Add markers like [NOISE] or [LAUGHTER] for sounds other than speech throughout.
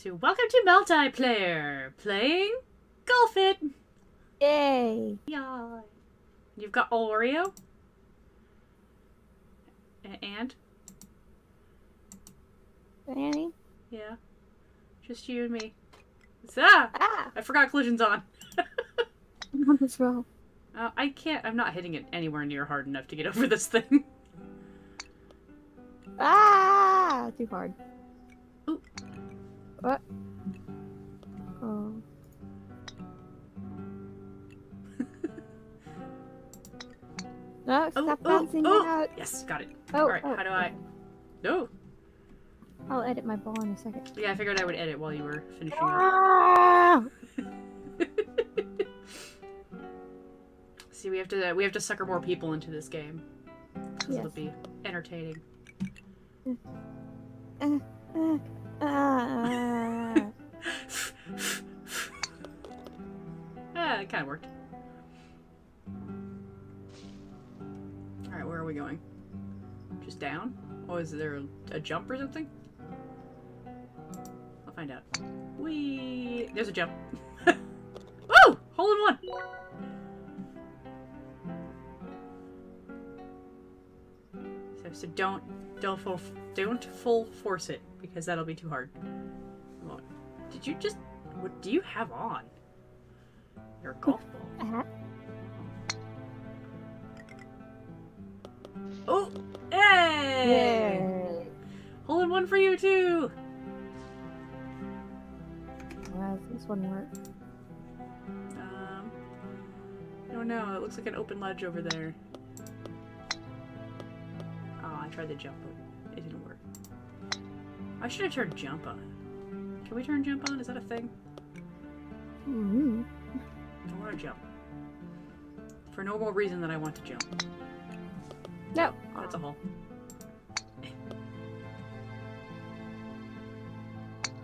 to welcome to multiplayer, playing Golf It. Yay! Yeah. You've got Oreo. And Annie? yeah, just you and me. Ah! Ah! I forgot collision's on. [LAUGHS] Wrong? Uh, I can't. I'm not hitting it anywhere near hard enough to get over this thing. Ah! Too hard. What? Oh. No, Oh, stop oh, bouncing oh. it out. Yes, got it. Oh, All right. oh, how do oh. I? No. I'll edit my ball in a second. Yeah, I figured I would edit while you were finishing. Ah! [LAUGHS] See, we have to we have to sucker more people into this game. 'Cause It'll be entertaining. Ah, [LAUGHS] ah. Kind of worked. All right, where are we going? Just down? Oh, is there a, jump or something? I'll find out. Whee! There's a jump. [LAUGHS] Woo! Hole in one. So, so don't don't full don't full force it because that'll be too hard. Did you just what do you have on? Your golf ball. Ah. Oh, hey! Yay! Hole in one for you too. Wow, this one worked. Um, I don't know. It looks like an open ledge over there. Oh, I tried to jump, but it didn't work. I should have turned jump on. Can we turn jump on? Is that a thing? Mm-hmm. I want to jump. For no more reason than I want to jump. No. That's a hole.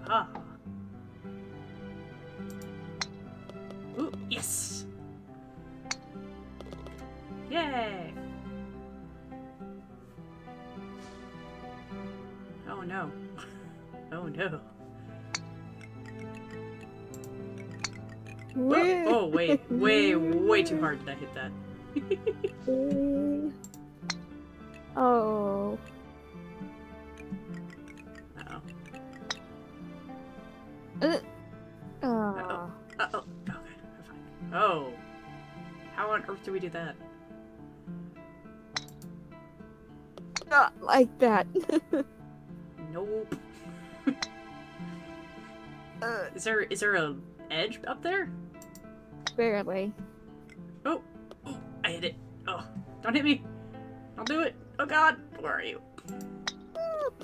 Ah. Ooh, yes! Yay! Oh no. [LAUGHS] Oh no. Oh, oh wait, way, way too hard did I hit that. [LAUGHS] Oh. Uh-oh. Uh, oh. Uh-oh. Okay, fine. Oh. How on earth do we do that? Not like that. [LAUGHS] Nope. uh, Is there is there a edge up there? Barely. Oh, oh, I hit it. Oh, don't hit me. Don't do it. Oh God, where are you?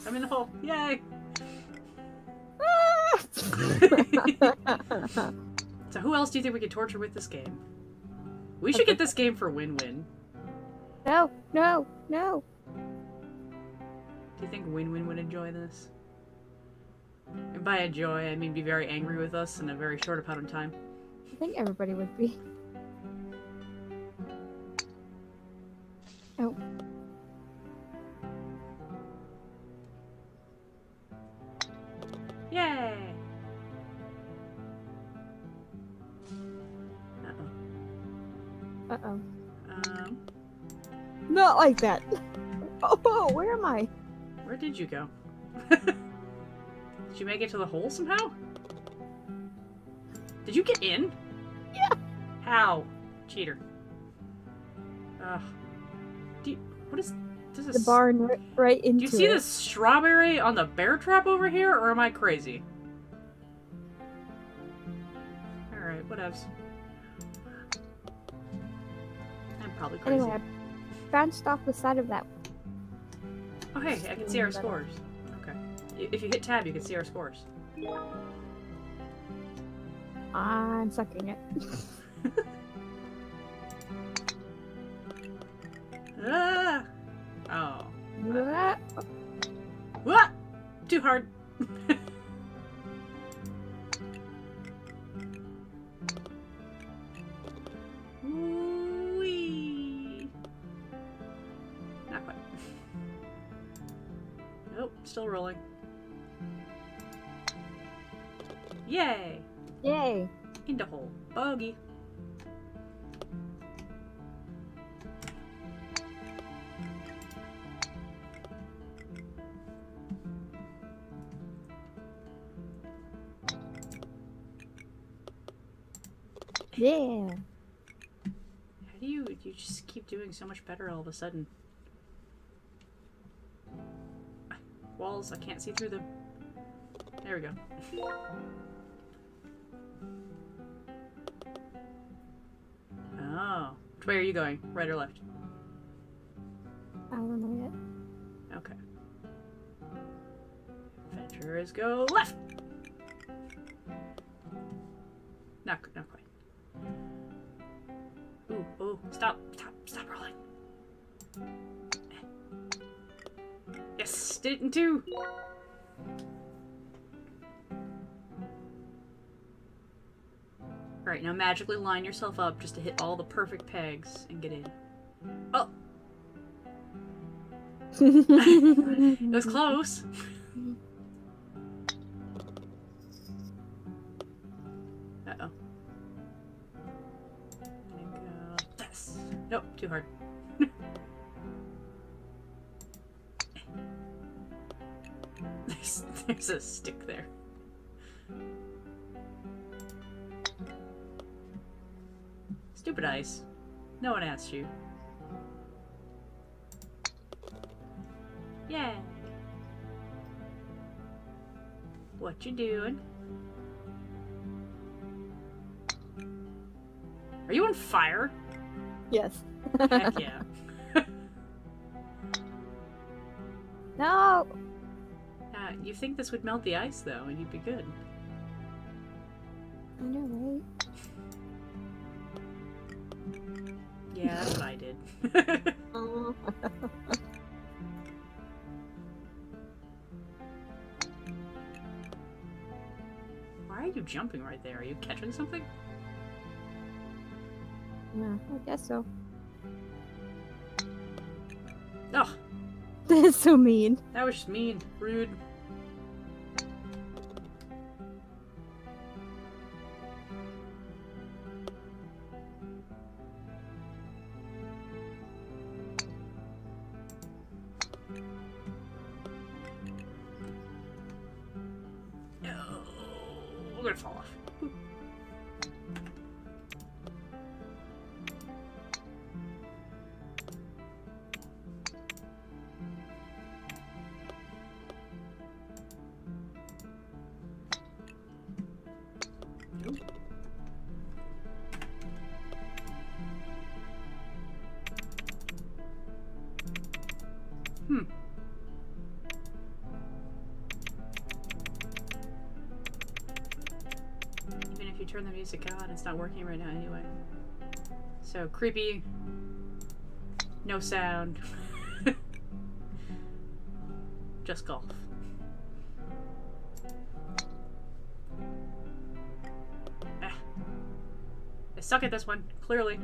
I'm in the hole. Yay! [LAUGHS] So who else do you think we could torture with this game? We should get this game for win-win. no, no, no. Do you think win-win would enjoy this? And by enjoy, I mean be very angry with us in a very short amount of time. I think everybody would be. Oh. Yay! Uh-oh. Uh oh. Um, Not like that. [LAUGHS] Oh, oh, where am I? where did you go? [LAUGHS] did you make it to the hole somehow? Did you get in? How? Cheater. Ugh. You, what is does The this barn right, into Do you see it. the strawberry on the bear trap over here, or am I crazy? Alright, whatevs. I'm probably crazy. Anyway, I bounced off the side of that. Oh, hey, I can see our scores. Okay. If you hit tab, you can see our scores. I'm sucking it. [LAUGHS] Yeah. How do you you just keep doing so much better all of a sudden? Walls, I can't see through them. There we go. Oh. Which way are you going? Right or left? I don't know yet. Okay. Adventurers go left! Not, not quite. Stop, stop, stop rolling. Yes, did it in two! Alright, now magically line yourself up just to hit all the perfect pegs and get in. Oh, [LAUGHS] it was close. Uh Nope, too hard. [LAUGHS] there's, there's a stick there. Stupid ice. No one asked you. Yeah. What you doing? Are you on fire? Yes. Heck yeah. [LAUGHS] no. Uh, you think this would melt the ice though, and you'd be good. I know, right? Yeah, that's what I did. [LAUGHS] Why are you jumping right there? Are you catching something? Yeah, I guess so. Oh, [LAUGHS] That's so mean. that was just mean. Rude. It's not working right now anyway. So creepy. No sound. [LAUGHS] Just golf. Ah. I suck at this one, clearly.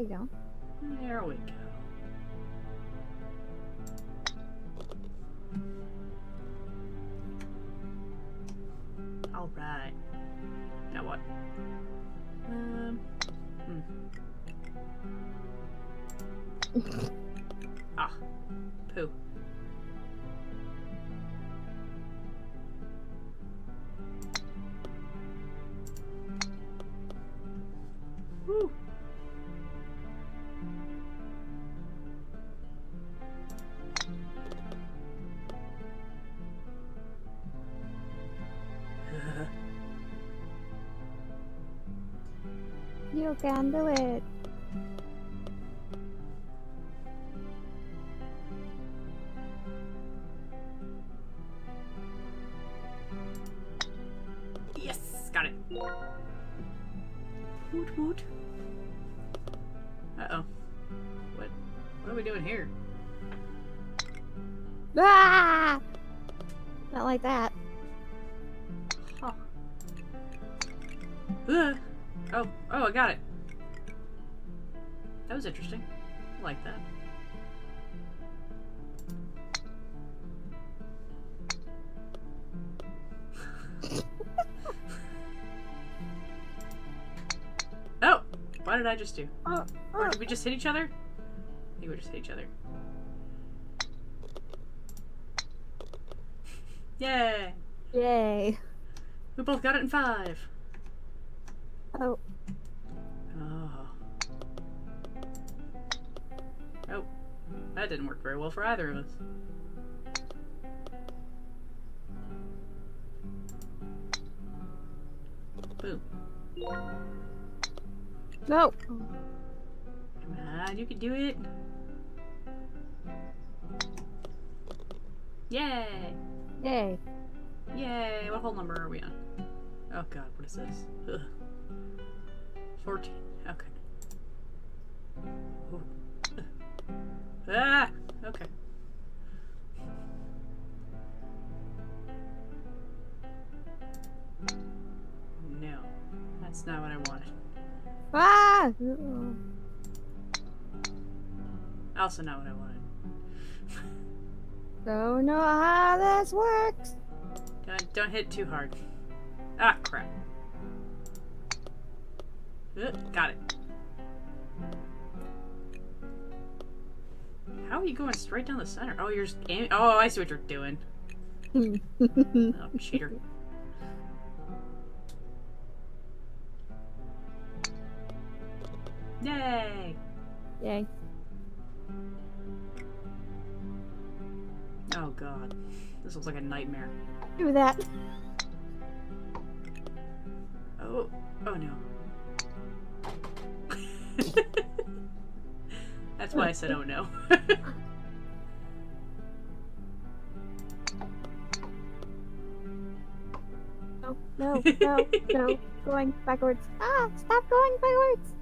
There you go. There we go. All right. Now what? Um. Hmm. ah. Poo. You can do it. Yes, got it. Woot woot. Uh oh. What? What are we doing here? Ah! Not like that. Huh. Ugh. Oh, oh, I got it. That was interesting. I like that. [LAUGHS] oh! What did I just do? Oh, Or oh. did we just hit each other? I think we just hit each other. Yay! Yay. We both got it in five. Oh, Oh. Oh. That didn't work very well for either of us. Boom. no. Come on, you can do it. Yay! Yay. Yay! What hole number are we on? Oh god, what is this? Ugh. 14. Okay. Ooh. Ah! Okay. No. That's not what I wanted. Ah! Uh-oh. Also not what I wanted. Don't know how this works. Don't, don't hit too hard. Ah, crap. Got it. How are you going straight down the center? Oh, you're just aiming. Oh, I see what you're doing. [LAUGHS] Oh, cheater. Yay! Yay. Oh god. This looks like a nightmare. Do that. Oh, oh no. [LAUGHS] That's why I said oh no. [LAUGHS] No, no, no, no. Going backwards. Ah, stop going backwards.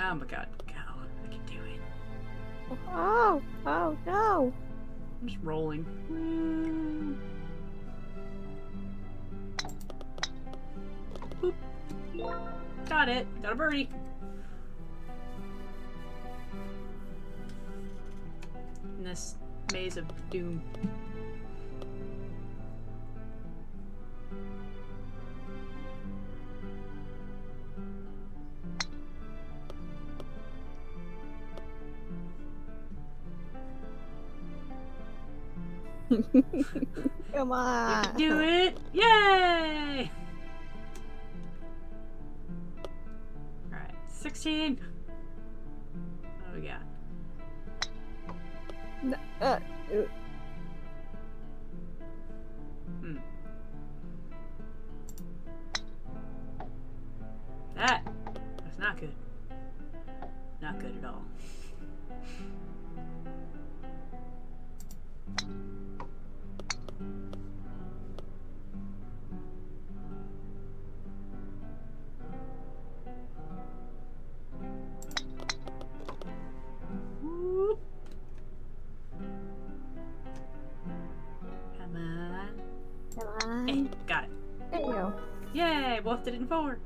oh my god. Go. I can do it. Oh, oh, no. I'm just rolling. Got it. Got a birdie. In this maze of doom. [LAUGHS] Come on. Do it! 16. Oh, yeah. Uh, Hmm. That was not good. Not good at all. Hey, got it. There you go. Yay! Both did it in four.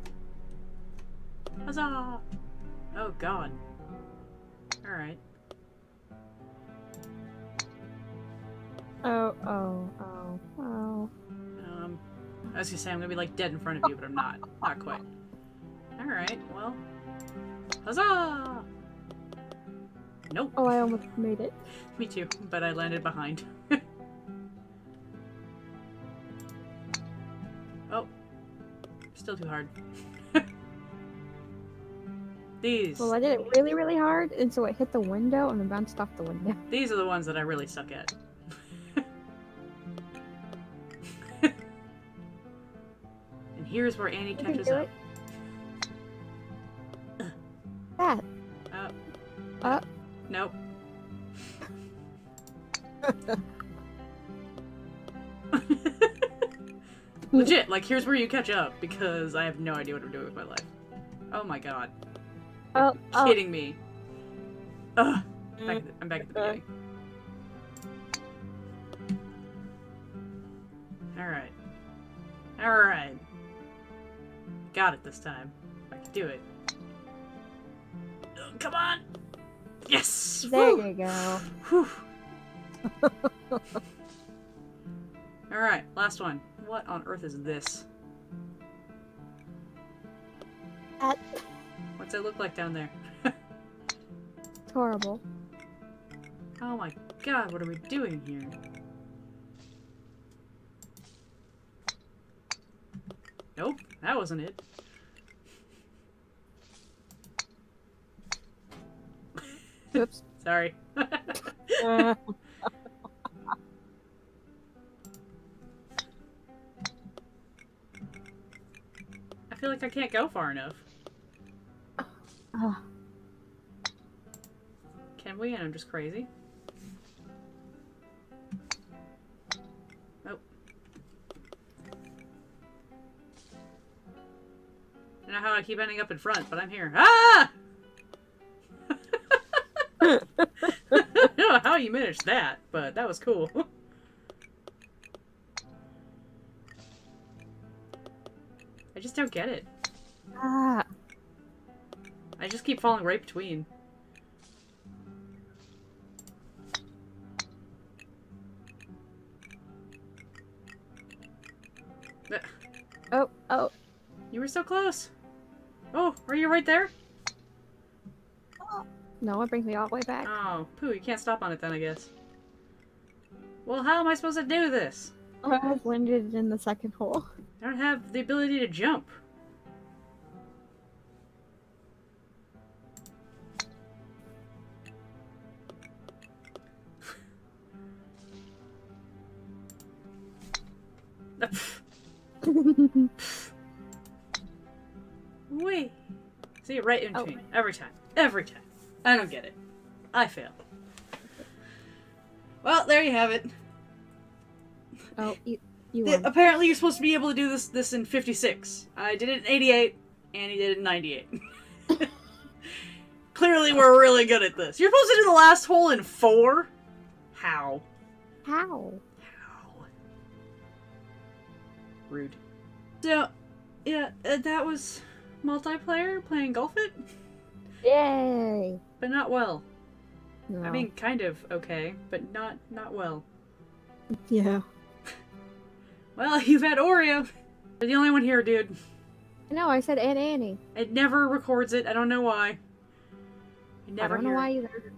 Huzzah! Oh god. Alright. Oh, oh, oh, oh. Um, I was gonna say I'm gonna be like dead in front of you, but I'm not. Not quite. Alright, well. Huzzah! Nope. Oh, I almost made it. [LAUGHS] Me too, but I landed behind. Still too hard. [LAUGHS] These. Well, I did it really, really hard, and so it hit the window and then bounced off the window. [LAUGHS] These are the ones that I really suck at. [LAUGHS] and here's where Annie catches up. it. Legit, like here's where you catch up because I have no idea what I'm doing with my life. Oh my god. Oh, oh. Kidding me. Ugh. Back mm. the, I'm back at the beginning. Alright. Alright. Got it this time. I can do it. Oh, come on! Yes! There Woo! you go. Whew. [LAUGHS] Alright, last one. What on earth is this? That What's it look like down there? it's horrible. Oh my god, what are we doing here? Nope, that wasn't it. [LAUGHS] Oops. Sorry. [LAUGHS] Uh, feel like I can't go far enough. ah, Can we? And I'm just crazy. Nope. I know how I keep ending up in front, but I'm here. Ah! [LAUGHS] I don't know how you managed that, but that was cool. [LAUGHS] I just don't get it. ah. I just keep falling right between. Uh, Oh, oh. You were so close. Oh, are you right there? No, it brings me all the way back. Oh, poo, you can't stop on it then, I guess. Well, how am I supposed to do this? Oh, I've landed in the second hole. I don't have the ability to jump. Wait. See, it right in Oh. between. Every time. Every time. I don't get it. I fail. Well, there you have it. oh, you, you Th- won. apparently, you're supposed to be able to do this this in 56. I did it in 88, and he did it in 98. [LAUGHS] Clearly, we're really good at this. You're supposed to do the last hole in four. How? How? How? Rude. So, yeah, uh, that was multiplayer playing Golf It, Yay! but not well. No. I mean, kind of okay, but not not well. yeah. Well, [LAUGHS] you've had Oreo. You're the only one here, dude. No, I said Aunt Annie. It never records it. I don't know why. I never I don't know why either.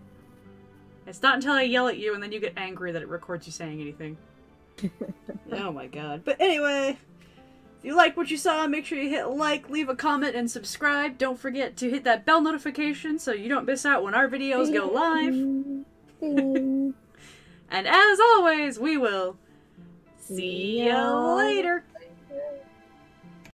It's not until I yell at you and then you get angry that it records you saying anything. [LAUGHS] oh my god. But anyway, if you like what you saw, make sure you hit like, leave a comment, and subscribe. Don't forget to hit that bell notification so you don't miss out when our videos go [LAUGHS] live. And as always, we will see you later.